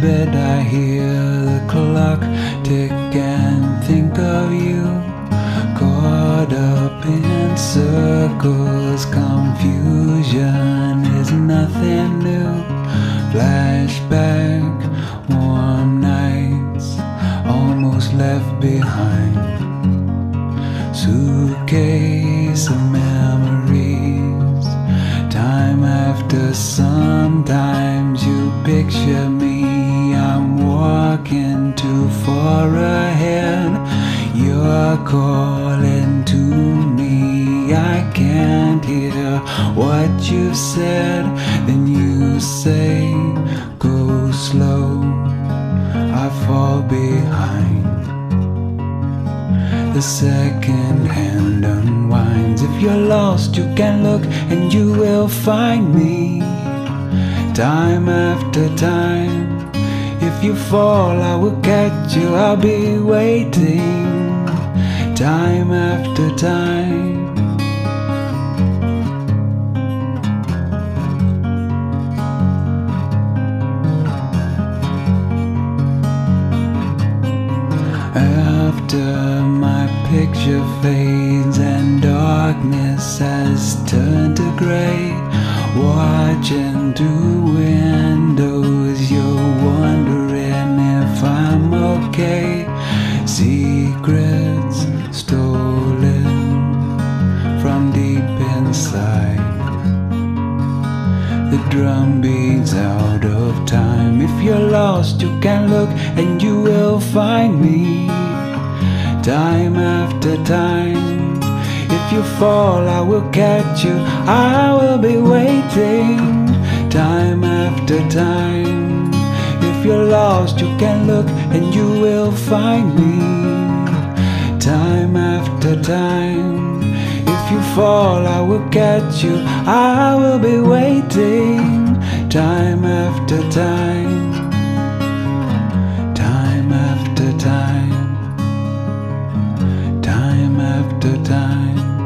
bed, I hear the clock tick and think of you. Caught up in circles, confusion is nothing new. Flashback, warm nights, almost left behind. Suitcase of memories. Time after sometimes you picture me. I'm walking too far ahead. You're calling to me. I can't hear what you've said. Then you say, Go slow. I fall behind. The second hand unwinds. If you're lost, you can look and you will find me. Time after time. If you fall, I will catch you. I'll be waiting. Time after time. After my picture fades and darkness has turned to gray, watching through windows, you're wondering if I'm okay. Secrets stolen from deep inside. The drum beats out of time. If you're lost, you can look and you will find me. Time after time. You fall, I will catch you. I will be waiting. Time after time. If you're lost, you can look and you will find me. Time after time. If you fall, I will catch you. I will be waiting. Time after time. Time after time. Time after time.